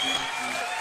Música